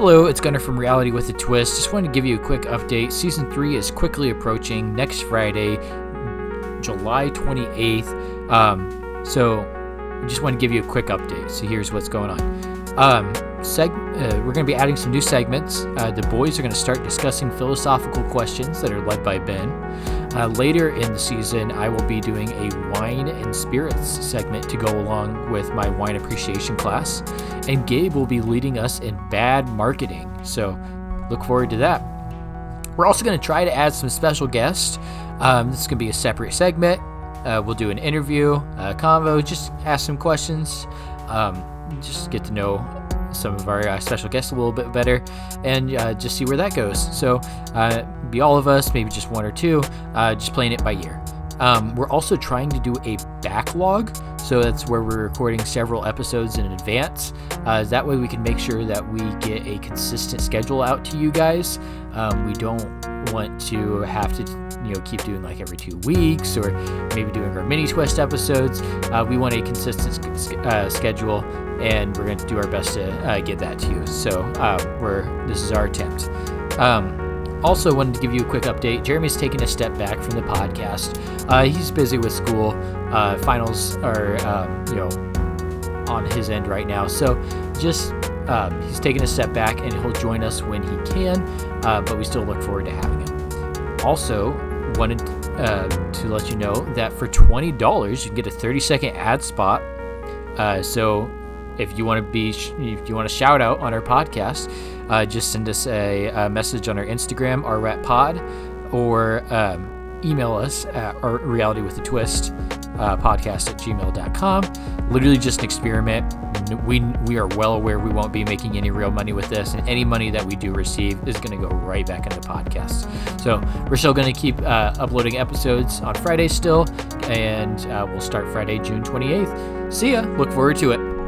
Hello, it's Gunnar from Reality with a Twist. Just wanted to give you a quick update. Season 3 is quickly approaching next Friday, July 28th. Um, so, just want to give you a quick update. So, here's what's going on. Um, seg- uh, we're going to be adding some new segments. Uh, the boys are going to start discussing philosophical questions that are led by Ben. Uh, later in the season, I will be doing a wine and spirits segment to go along with my wine appreciation class. And Gabe will be leading us in bad marketing. So look forward to that. We're also going to try to add some special guests. Um, this is going to be a separate segment. Uh, we'll do an interview, a convo, just ask some questions, um, just get to know some of our uh, special guests a little bit better and uh, just see where that goes. So, uh, be all of us, maybe just one or two, uh, just playing it by ear. Um, we're also trying to do a backlog, so that's where we're recording several episodes in advance. Uh, that way, we can make sure that we get a consistent schedule out to you guys. Um, we don't want to have to, you know, keep doing like every two weeks or maybe doing our mini twist episodes. Uh, we want a consistent uh, schedule, and we're going to do our best to uh, get that to you. So, uh, we're this is our attempt. Um, also, wanted to give you a quick update. Jeremy's taking a step back from the podcast. Uh, he's busy with school. Uh, finals are, um, you know, on his end right now. So, just um, he's taking a step back, and he'll join us when he can. Uh, but we still look forward to having him. Also, wanted uh, to let you know that for twenty dollars, you can get a thirty-second ad spot. Uh, so, if you want to be, if you want to shout out on our podcast uh, just send us a, a, message on our Instagram, our pod, or um, email us at our reality with a twist uh, podcast at gmail.com. Literally just an experiment. We, we are well aware we won't be making any real money with this, and any money that we do receive is going to go right back into podcasts. So we're still going to keep uh, uploading episodes on Friday still, and uh, we'll start Friday, June 28th. See ya. Look forward to it.